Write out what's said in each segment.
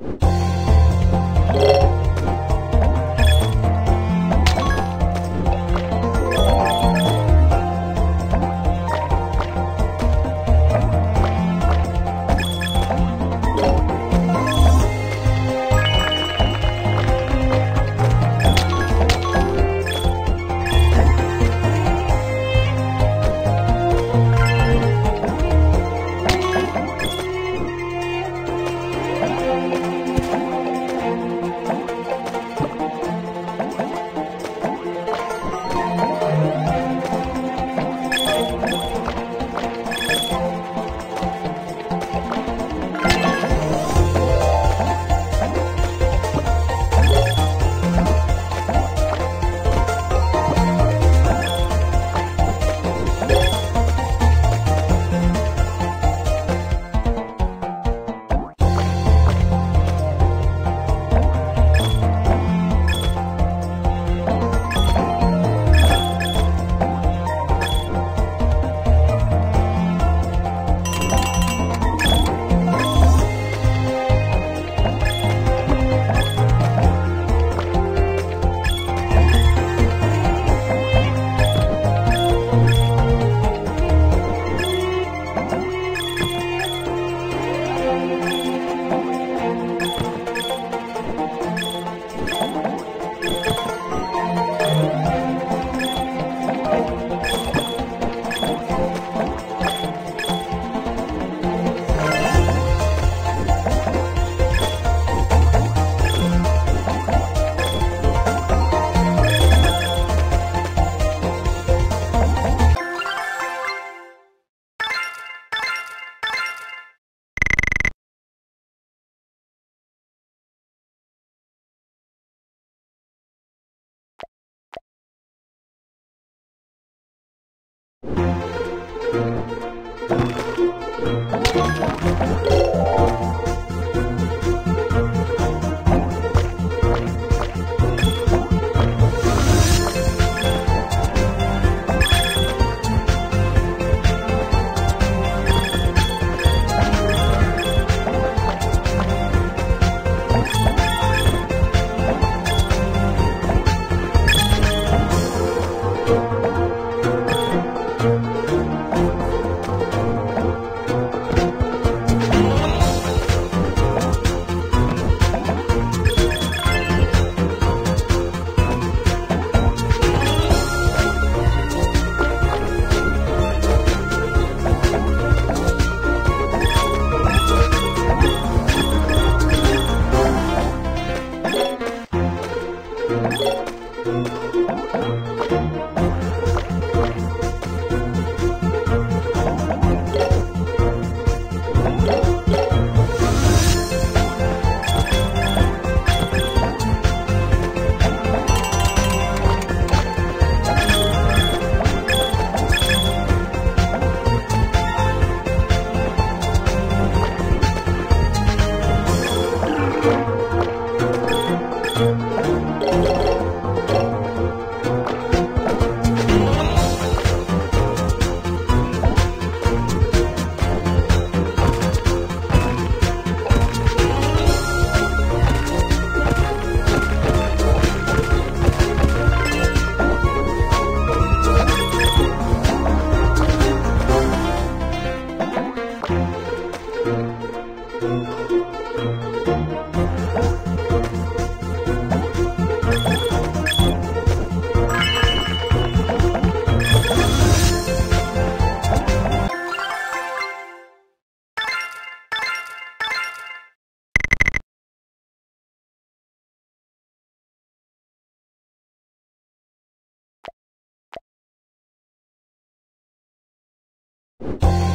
you. Música you.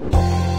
you